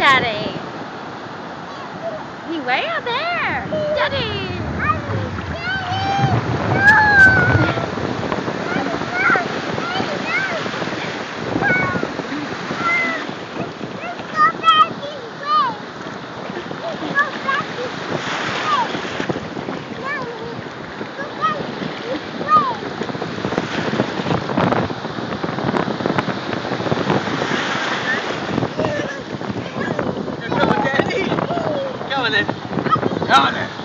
Daddy. He way up there. Daddy. Yani. Yani.